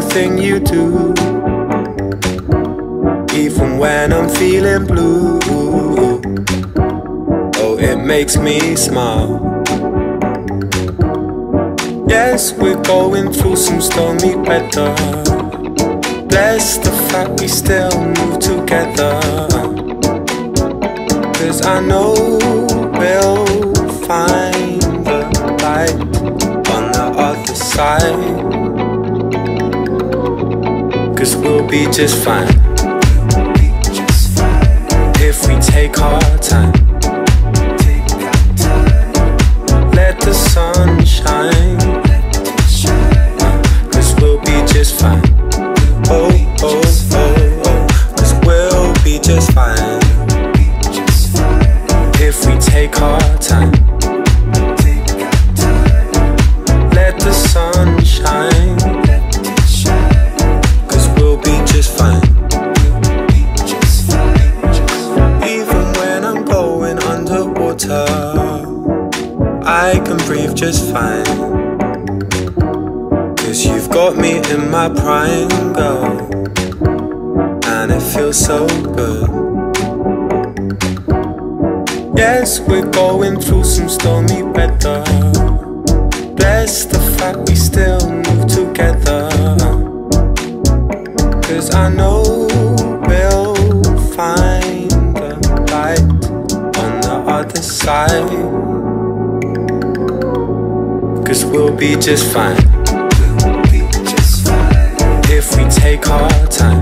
thing you do, even when I'm feeling blue, oh, it makes me smile. Yes, we're going through some stormy weather. Bless the fact we still move together. Cause I know we'll find the light on the other side. Cause we'll be just fine. If we take our time, let the sun shine. Cause we'll be just fine. Oh, oh, oh, oh. Cause we'll be just fine. If we take our time, I can breathe just fine. Cause you've got me in my prime, girl. And it feels so good. Yes, we're going through some stormy weather. Bless the fact we still move together. Cause I know we'll find the light on the other side. Cause we'll be just fine. If we take our time,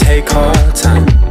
take our time.